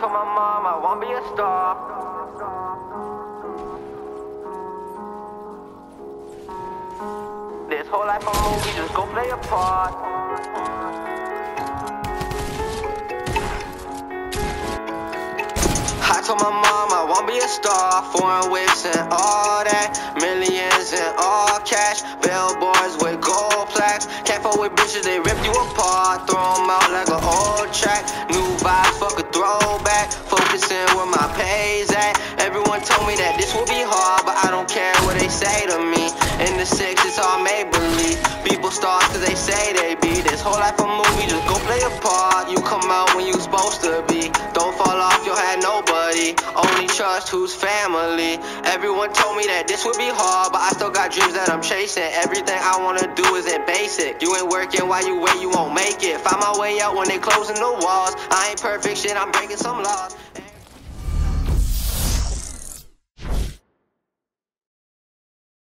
wanna be a star. This whole life a movie, just go play a part. I told my mom I wanna be a star, foreign whips and all that, millions and all cash, billboards with gold plaques. Can't fuck with bitches, they rip you apart, throw 'em out like an old track. New focusing where my pay's at. Everyone told me that this will be hard, but I don't care what they say to me. In the six, it's all make believe. People stars cause they say they be. This whole life a movie, just go play a part. You come out when you supposed to be. Don't fall off, you'll have nobody. Only trust who's family. Everyone told me that this would be hard, but I still got dreams that I'm chasing. Everything I wanna do isn't basic. You ain't working while you wait, you won't make it. Find my way out when they closing the walls. I ain't perfect shit, I'm breaking some laws.